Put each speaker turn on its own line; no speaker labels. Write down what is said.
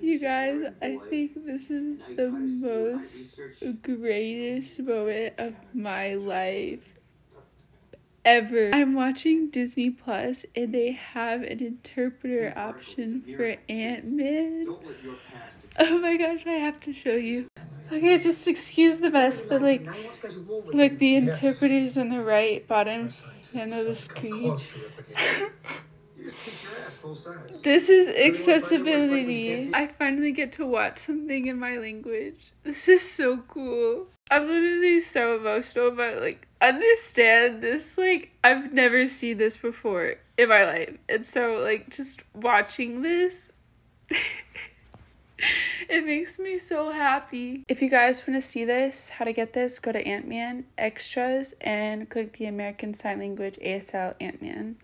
You guys, I think this is the most greatest moment of my life ever. I'm watching Disney Plus and they have an interpreter option for Ant Man. Oh my gosh, I have to show you. Okay, just excuse the mess, but like, like the interpreters on the right bottom hand of the screen. This is accessibility. I finally get to watch something in my language. This is so cool. I'm literally so emotional, but like, understand this. Like, I've never seen this before in my life. And so, like, just watching this. it makes me so happy. If you guys want to see this, how to get this, go to Ant Man Extras and click the American Sign Language ASL Ant Man.